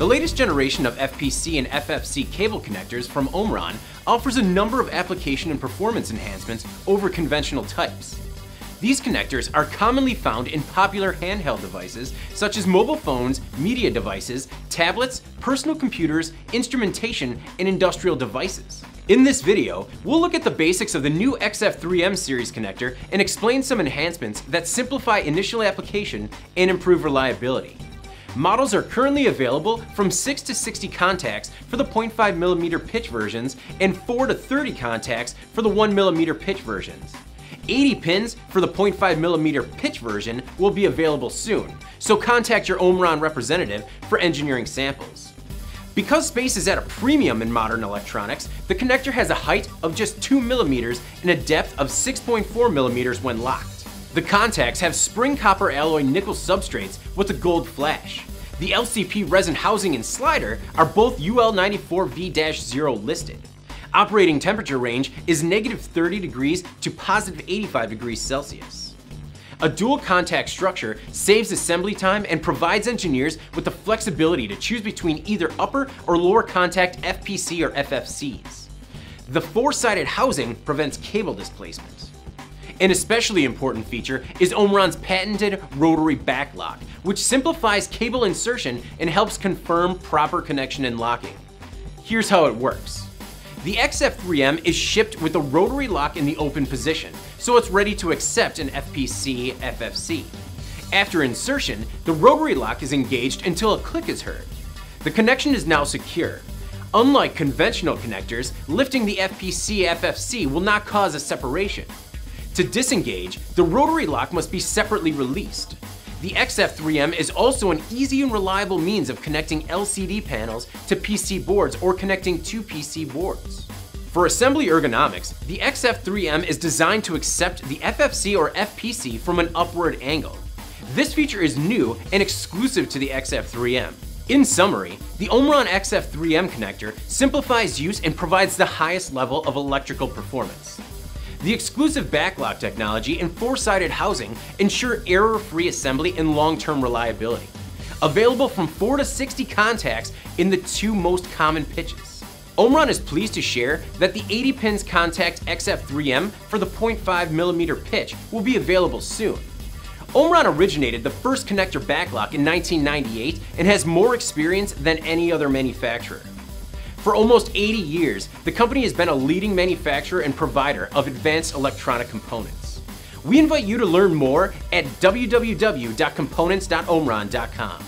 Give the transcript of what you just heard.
The latest generation of FPC and FFC cable connectors from Omron offers a number of application and performance enhancements over conventional types. These connectors are commonly found in popular handheld devices such as mobile phones, media devices, tablets, personal computers, instrumentation, and industrial devices. In this video, we'll look at the basics of the new XF3M series connector and explain some enhancements that simplify initial application and improve reliability. Models are currently available from 6 to 60 contacts for the 0.5mm pitch versions and 4 to 30 contacts for the 1mm pitch versions. 80 pins for the 0.5mm pitch version will be available soon, so contact your Omron representative for engineering samples. Because space is at a premium in modern electronics, the connector has a height of just 2mm and a depth of 6.4mm when locked. The contacts have spring copper alloy nickel substrates with a gold flash. The LCP resin housing and slider are both UL94V-0 listed. Operating temperature range is negative 30 degrees to positive 85 degrees Celsius. A dual contact structure saves assembly time and provides engineers with the flexibility to choose between either upper or lower contact FPC or FFCs. The four-sided housing prevents cable displacement. An especially important feature is Omron's patented rotary backlock, which simplifies cable insertion and helps confirm proper connection and locking. Here's how it works. The XF3M is shipped with a rotary lock in the open position, so it's ready to accept an FPC FFC. After insertion, the rotary lock is engaged until a click is heard. The connection is now secure. Unlike conventional connectors, lifting the FPC FFC will not cause a separation. To disengage, the rotary lock must be separately released. The XF3M is also an easy and reliable means of connecting LCD panels to PC boards or connecting two PC boards. For assembly ergonomics, the XF3M is designed to accept the FFC or FPC from an upward angle. This feature is new and exclusive to the XF3M. In summary, the Omron XF3M connector simplifies use and provides the highest level of electrical performance. The exclusive backlock technology and four-sided housing ensure error-free assembly and long-term reliability. Available from 4 to 60 contacts in the two most common pitches. Omron is pleased to share that the 80 pins contact XF3M for the 0.5mm pitch will be available soon. Omron originated the first connector backlock in 1998 and has more experience than any other manufacturer. For almost 80 years, the company has been a leading manufacturer and provider of advanced electronic components. We invite you to learn more at www.components.omron.com.